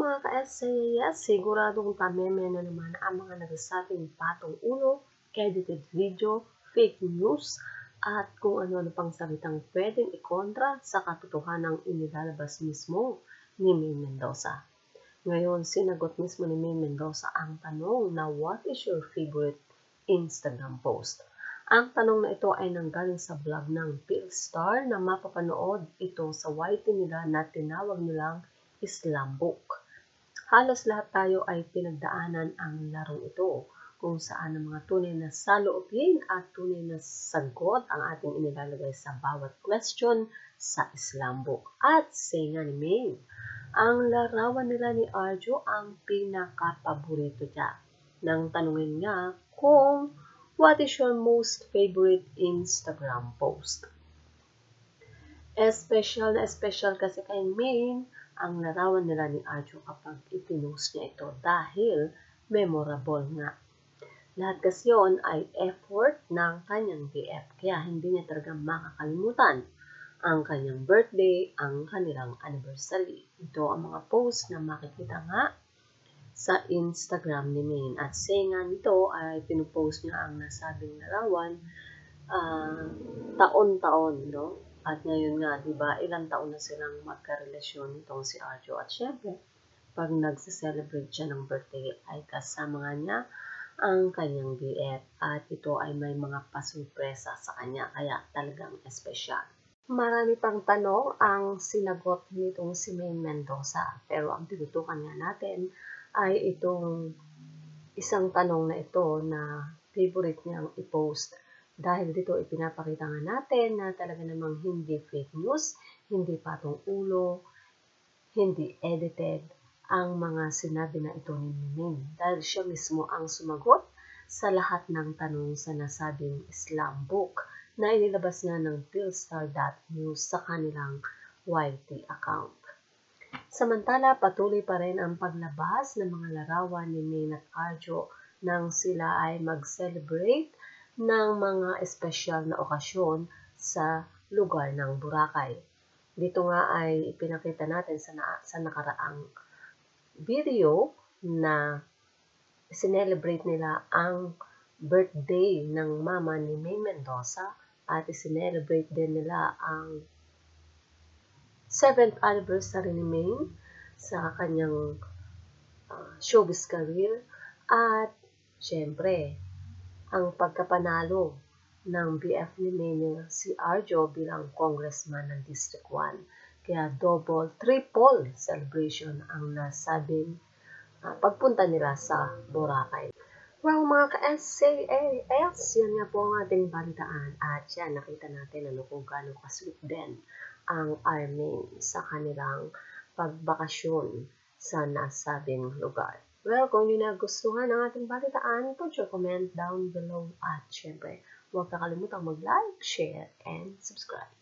Mga ka-SAS, siguradong tameme na naman ang mga nagsasabing patong ulo, edited video, fake news, at kung ano-ano pang salitang pwedeng ikontra sa katotohanang inilalabas mismo ni May Mendoza. Ngayon, sinagot mismo ni May Mendoza ang tanong na what is your favorite Instagram post? Ang tanong na ito ay nanggaling sa vlog ng Philstar na mapapanood ito sa YT nila na tinawag nilang Islam Book. Halos lahat tayo ay pinagdaanan ang larong ito kung saan ang mga tunay na saloobin at tunay na sagot ang ating inilalagay sa bawat question sa Islam Book. At say nga ni May, ang larawan nila ni Arjo ang pinakapaborito niya. Nang tanungin nga kung what is your most favorite Instagram post? Special na special kasi kay Maine ang larawan nila ni Arjo kapag ipinost niya ito dahil memorable nga. Lahat kasi yun ay effort ng kanyang BF kaya hindi niya talaga makakalimutan ang kanyang birthday, ang kanilang anniversary. Ito ang mga post na makikita nga sa Instagram ni Maine. At say nga nito ay pinupost niya ang nasabing larawan uh, taon-taon, no? At ngayon nga, di ba, ilang taon na silang magkarelasyon itong si Arjo. At syempre, pag nagse-celebrate siya ng birthday, ay kasama nga niya ang kanyang BF. At ito ay may mga pasurpresa sa kanya, kaya talagang espesyal. Marami pang tanong ang sinagot nitong si May Mendoza. Pero ang tinutukan nga natin ay itong isang tanong na ito na favorite niyang i-post dahil dito ipinapakita nga natin na talaga namang hindi fake news, hindi patong ulo, hindi edited ang mga sinabi na ito ni Miming. Dahil siya mismo ang sumagot sa lahat ng tanong sa nasabing Islam book na inilabas nga ng Philstar.news sa kanilang YT account. Samantala, patuloy pa rin ang paglabas ng mga larawan ni Maine at Arjo nang sila ay mag-celebrate ng mga espesyal na okasyon sa lugar ng Boracay. Dito nga ay ipinakita natin sa, na, sa nakaraang video na sinelebrate nila ang birthday ng mama ni May Mendoza at sinelebrate din nila ang 7th anniversary ni May sa kanyang uh, showbiz career at syempre ang pagkapanalo ng BF ni Mene si Arjo bilang congressman ng District 1. Kaya double, triple celebration ang nasabing uh, pagpunta nila sa Boracay. Well, mga ka-SCAS, yan nga po ang ating balitaan. At yan, nakita natin ano kung gaano kasweet din ang Armin sa kanilang pagbakasyon sa nasabing lugar. Well, kung yun nagustuhan ng ating balitaan, put your comment down below. At syempre, huwag kakalimutan mag-like, share, and subscribe.